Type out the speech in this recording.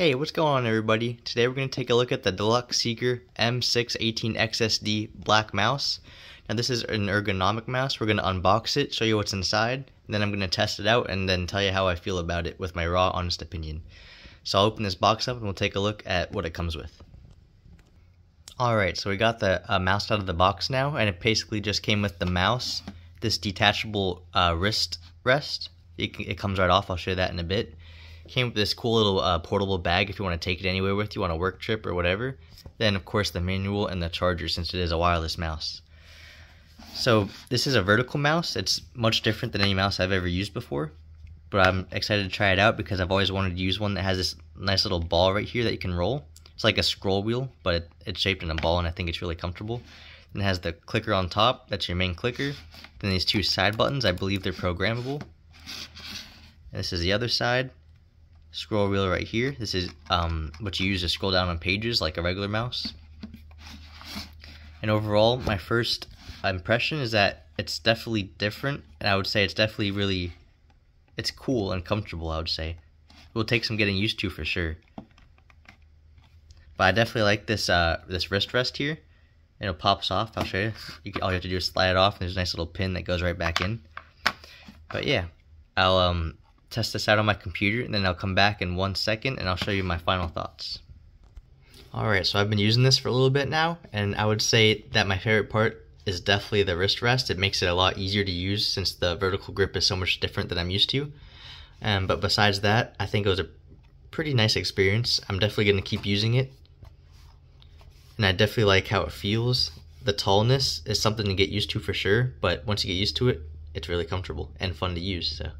Hey, what's going on everybody? Today we're going to take a look at the Delux Seeker M618XSD black mouse. Now this is an ergonomic mouse. We're going to unbox it, show you what's inside, then I'm going to test it out and then tell you how I feel about it with my raw honest opinion. So I'll open this box up and we'll take a look at what it comes with. Alright, so we got the uh, mouse out of the box now, and it basically just came with the mouse, this detachable uh, wrist rest. It, it comes right off, I'll show you that in a bit Came with this cool little uh, portable bag if you want to take it anywhere with you on a work trip or whatever. Then, of course, the manual and the charger since it is a wireless mouse. So, this is a vertical mouse. It's much different than any mouse I've ever used before. But I'm excited to try it out because I've always wanted to use one that has this nice little ball right here that you can roll. It's like a scroll wheel, but it, it's shaped in a ball and I think it's really comfortable. And it has the clicker on top, that's your main clicker. Then these two side buttons, I believe they're programmable. And this is the other side scroll wheel right here. This is um, what you use to scroll down on pages like a regular mouse. And overall, my first impression is that it's definitely different, and I would say it's definitely really, it's cool and comfortable, I would say. It will take some getting used to for sure. But I definitely like this uh, this wrist rest here. And it pops off, I'll show you. you can, all you have to do is slide it off, and there's a nice little pin that goes right back in. But yeah, I'll um, test this out on my computer and then I'll come back in one second and I'll show you my final thoughts. Alright, so I've been using this for a little bit now and I would say that my favorite part is definitely the wrist rest. It makes it a lot easier to use since the vertical grip is so much different than I'm used to. Um, but besides that, I think it was a pretty nice experience. I'm definitely going to keep using it. And I definitely like how it feels. The tallness is something to get used to for sure, but once you get used to it, it's really comfortable and fun to use. So.